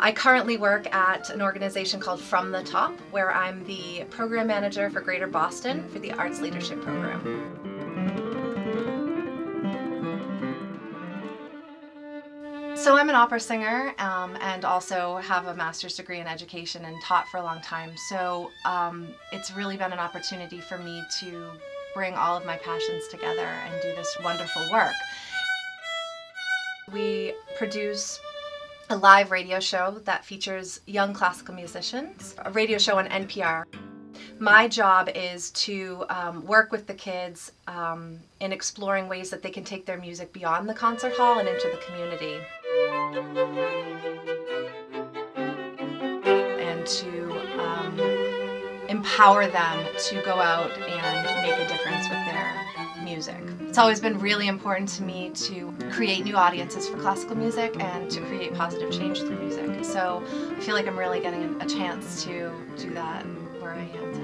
I currently work at an organization called From the Top, where I'm the program manager for Greater Boston for the Arts Leadership Program. So I'm an opera singer um, and also have a master's degree in education and taught for a long time. So um, it's really been an opportunity for me to bring all of my passions together and do this wonderful work. We produce a live radio show that features young classical musicians, a radio show on NPR. My job is to um, work with the kids um, in exploring ways that they can take their music beyond the concert hall and into the community. Empower them to go out and make a difference with their music. It's always been really important to me to create new audiences for classical music and to create positive change through music. So I feel like I'm really getting a chance to do that where I am.